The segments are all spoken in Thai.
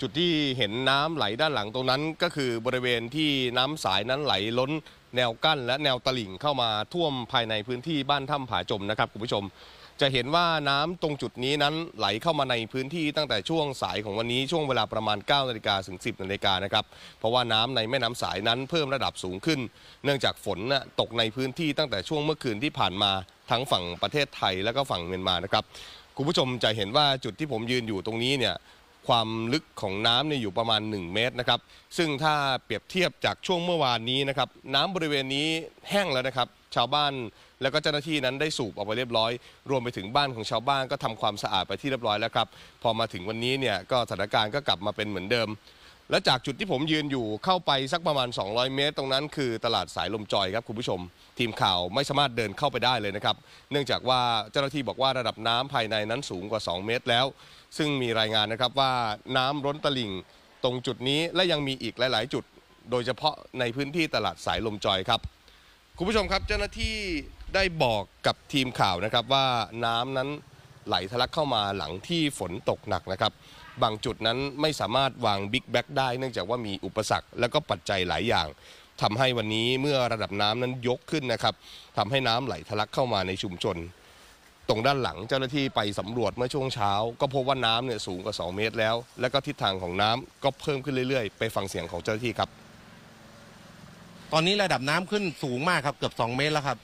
จุดที่เห็นน้ำไหลด้านหลังตรงนั้น ก็คือบริเวณที่น้ำสายนั้นไหลล้นแนวกั้น และแนวตลิ่งเข้ามาท่วมภายในพื้นที่บ้านถ้ำผาจมนะครับคุณผู้ชม จะเห็นว่าน้ำตรงจุดนี้นั้นไหลเข้ามาในพื้นที่ตั้งแต่ช่วงสายของวันนี้ช่วงเวลาประมาณ9นาฬิกาถึง 10นาฬิกานะครับเพราะว่าน้ำในแม่น้ำสายนั้นเพิ่มระดับสูงขึ้น เนื่องจากฝนตกในพื้นที่ตั้งแต่ช่วงเมื่อคืนที่ผ่านมาทั้งฝั่งประเทศไทยและก็ฝั่งเมียนมานะครับคุณผู้ชมจะเห็นว่าจุดที่ผมยืนอยู่ตรงนี้เนี่ย ความลึกของน้ำเนี่ยอยู่ประมาณ 1 เมตรนะครับ ซึ่งถ้าเปรียบเทียบจากช่วงเมื่อวานนี้นะครับ น้ำบริเวณนี้แห้งแล้วนะครับ ชาวบ้านแล้วก็เจ้าหน้าที่นั้นได้สูบออกไปเรียบร้อย รวมไปถึงบ้านของชาวบ้านก็ทำความสะอาดไปที่เรียบร้อยแล้วครับ พอมาถึงวันนี้เนี่ยก็สถานการณ์ก็กลับมาเป็นเหมือนเดิม และจากจุดที่ผมยืนอยู่เข้าไปสักประมาณ 200 เมตร ตรงนั้นคือตลาดสายลมจอยครับคุณผู้ชม ทีมข่าวไม่สามารถเดินเข้าไปได้เลยนะครับ เนื่องจากว่าเจ้าหน้าที่บอกว่าระดับน้ำภายในนั้นสูงกว่า 2 เมตรแล้ว ซึ่งมีรายงานนะครับว่าน้ำล้นตลิ่งตรงจุดนี้และยังมีอีกหลาย ๆ จุด โดยเฉพาะในพื้นที่ตลาดสายลมจอยครับคุณผู้ชมครับเจ้าหน้าที่ได้บอกกับทีมข่าวนะครับว่าน้ำนั้น ไหลทะลักเข้ามาหลังที่ฝนตกหนักนะครับ บางจุดนั้นไม่สามารถวางบิ๊กแบ็กได้ เนื่องจากว่ามีอุปสรรคและก็ปัจจัยหลายอย่างทำให้วันนี้เมื่อระดับน้ำนั้นยกขึ้นนะครับทำให้น้ำไหลทะลักเข้ามาในชุมชน ตรงด้านหลังเจ้าหน้าที่ไปสำรวจเมื่อช่วงเช้า ก็พบว่าน้ำเนี่ยสูงกว่า 2 เมตรแล้ว และก็ทิศทางของน้ำก็เพิ่มขึ้นเรื่อยๆ ไปฟังเสียงของเจ้าหน้าที่ครับ ตอนนี้ระดับน้ำขึ้นสูงมากครับเกือบ 2 เมตรแล้วครับ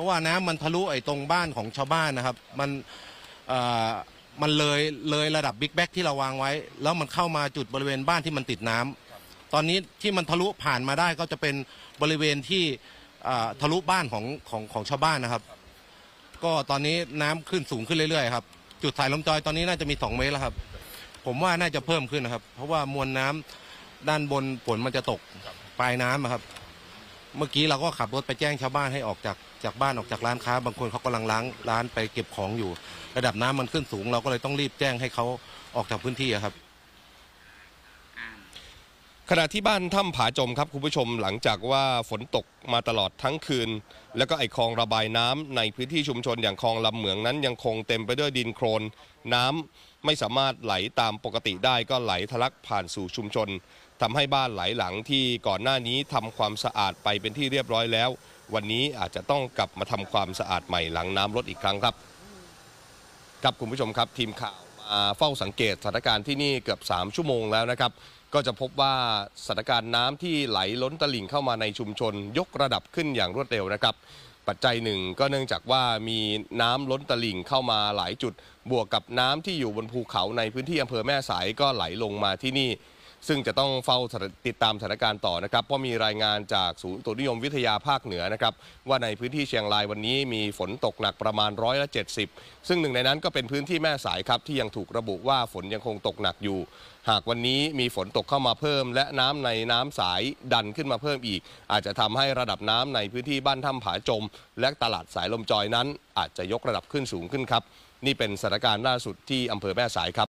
ราะว่าน้ำมันทะลุไอ้ตรงบ้านของชาวบ้านนะครับ มันมันเลยเลยระดับบิ๊กแบ็กที่เราวางไว้ แล้วมันเข้ามาจุดบริเวณบ้านที่มันติดน้ำตอนนี้ที่มันทะลุผ่านมาได้ก็จะเป็นบริเวณที่ทะลุบ้านของของของชาวบ้านนะครับ ก็ตอนนี้น้ำขึ้นสูงขึ้นเรื่อยๆครับจุดสายลมจอยตอนนี้น่าจะมี 2 เมตรแล้วครับ ผมว่าน่าจะเพิ่มขึ้นนะครับ เพราะว่ามวลน้ำด้านบนฝนมันจะตกปลายน้ำครับ เมื่อกี้เราก็ขับรถไปแจ้งชาวบ้านให้ออกจากจากบ้านออกจากร้านค้า บางคนเขากำลังล้างร้านไปเก็บของอยู่ ระดับน้ำมันขึ้นสูง เราก็เลยต้องรีบแจ้งให้เขาออกจากพื้นที่อะครับ ขณะที่บ้านถ้ำผาจมครับคุณผู้ชมหลังจากว่าฝนตกมาตลอดทั้งคืน แล้วก็ไอคลองระบายน้ำในพื้นที่ชุมชนอย่างคลองลำเหมืองนั้นยังคงเต็มไปด้วยดินโคลนน้ำไม่สามารถไหลตามปกติได้ก็ไหลทะลักผ่านสู่ชุมชนทำให้บ้านหลายหลังที่ก่อนหน้านี้ทำความสะอาดไปเป็นที่เรียบร้อยแล้ว วันนี้อาจจะต้องกลับมาทำความสะอาดใหม่หลังน้ำลดอีกครั้งครับครับคุณผู้ชมครับทีมข่าวมาเฝ้าสังเกตสถานการณ์ที่นี่เกือบ 3 ชั่วโมงแล้วนะครับ ก็จะพบว่าสถานการณ์น้ำที่ไหลล้นตลิ่งเข้ามาในชุมชน ยกระดับขึ้นอย่างรวดเร็วนะครับ ปัจจัยหนึ่งก็เนื่องจากว่ามีน้ำล้นตลิ่งเข้ามาหลายจุด บวกกับน้ำที่อยู่บนภูเขาในพื้นที่อำเภอแม่สายก็ไหลลงมาที่นี่ ซึ่งจะต้องเฝ้าติดตามสถานการณ์ต่อนะครับเพราะมีรายงานจากศูนย์ตุนิยมวิทยาภาคเหนือนะครับว่าในพื้นที่เชียงรายวันนี้มีฝนตกหนักประมาณร้อยละ70 ซึ่งหนึ่งในนั้นก็เป็นพื้นที่แม่สายครับที่ยังถูกระบุว่าฝนยังคงตกหนักอยู่ หากวันนี้มีฝนตกเข้ามาเพิ่ม และน้ำในน้ำสายดันขึ้นมาเพิ่มอีก อาจจะทำให้ระดับน้ำในพื้นที่บ้านถ้ำผาจม และตลาดสายลมจอยนั้น อาจจะยกระดับขึ้นสูงขึ้นครับ นี่เป็นสถานการณ์ล่าสุดที่อำเภอแม่สายครับ